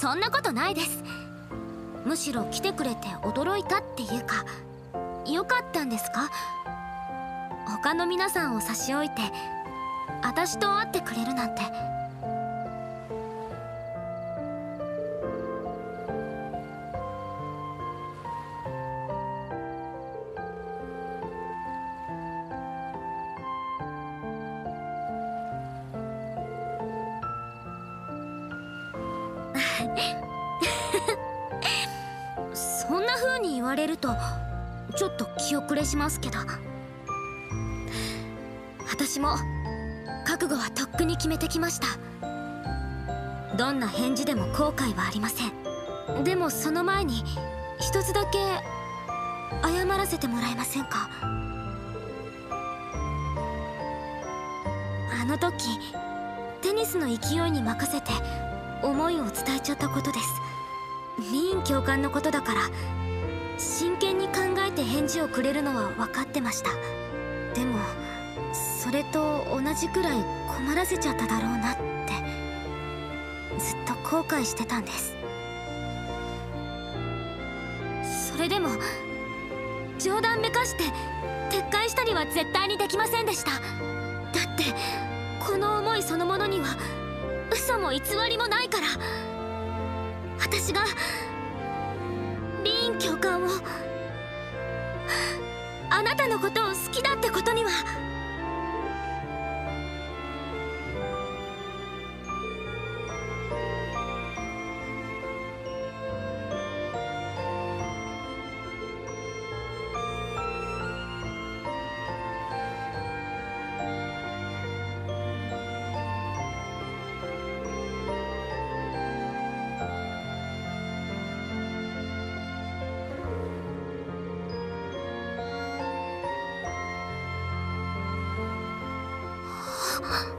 そんなことないです。むしろ来てくれて驚いたっていうかよかったんですか？他の皆さんを差し置いて私と会ってくれるなんて。風に言われるとちょっと気遅れしますけど。私も覚悟はとっくに決めてきました。どんな返事でも後悔はありません。でもその前に一つだけ謝らせてもらえませんか？あの時テニスの勢いに任せて思いを伝えちゃったことです。リーン教官のことだから。真剣に考えて返事をくれるのは分かってました。でもそれと同じくらい困らせちゃっただろうなってずっと後悔してたんです。それでも冗談めかして撤回したりは絶対にできませんでした。だってこの思いそのものには嘘も偽りもないから。私がン教官を。あなたのことを好きだってことには。啊。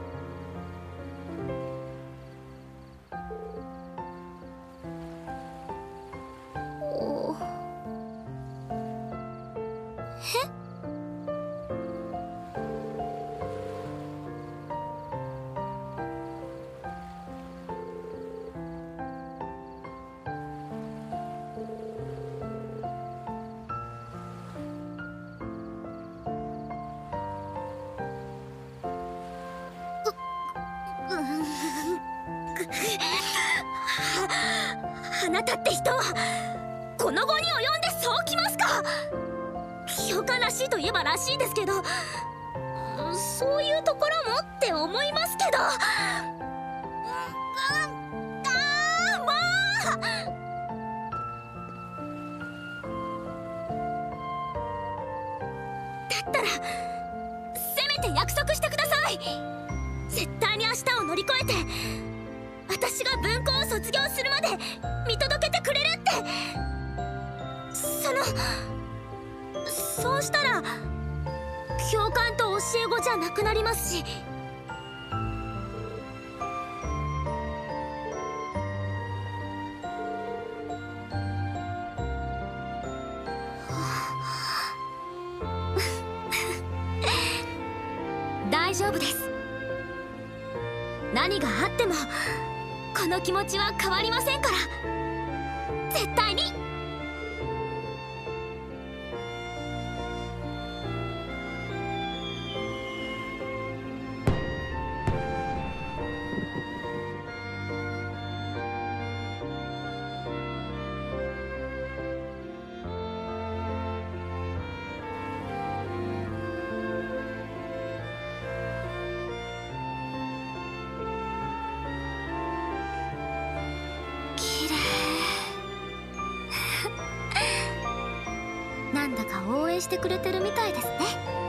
あなたって人はこの後に及んでそうきますか？教官らしいといえばらしいですけどそういうところもって思いますけど。だったらせめて約束してください。絶対に明日を乗り越えて。私が文校を卒業するまで見届けてくれるって。そのそうしたら教官と教え子じゃなくなりますし。大丈夫です。何があっても。この気持ちは変わりませんから。絶対に。なんだか応援してくれてるみたいですね。